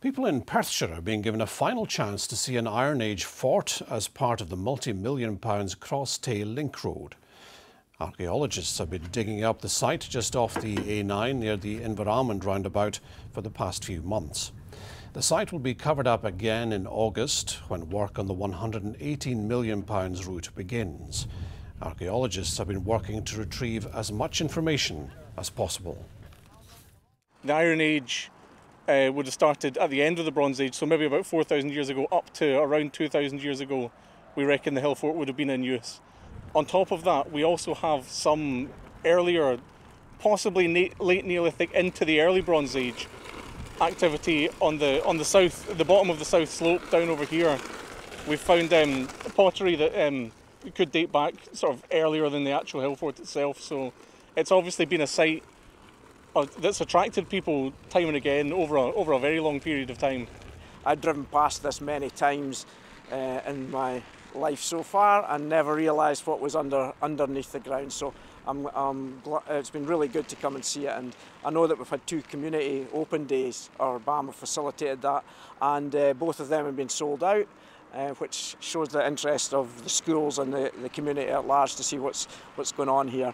People in Perthshire are being given a final chance to see an Iron Age fort as part of the multi-million pounds Cross-Tay Link Road. Archaeologists have been digging up the site just off the A9 near the Inveralmond roundabout for the past few months. The site will be covered up again in August when work on the £118 million route begins. Archaeologists have been working to retrieve as much information as possible. The Iron Age uh, would have started at the end of the Bronze Age, so maybe about 4,000 years ago, up to around 2,000 years ago, we reckon the hill fort would have been in use. On top of that, we also have some earlier, possibly late Neolithic into the early Bronze Age activity on the on the south, the bottom of the south slope down over here. We've found um, pottery that um, could date back sort of earlier than the actual hill fort itself. So it's obviously been a site that's attracted people time and again over a, over a very long period of time. I've driven past this many times uh, in my life so far and never realised what was under underneath the ground. So I'm, I'm it's been really good to come and see it and I know that we've had two community open days, or BAM facilitated that, and uh, both of them have been sold out. Uh, which shows the interest of the schools and the, the community at large to see what's, what's going on here.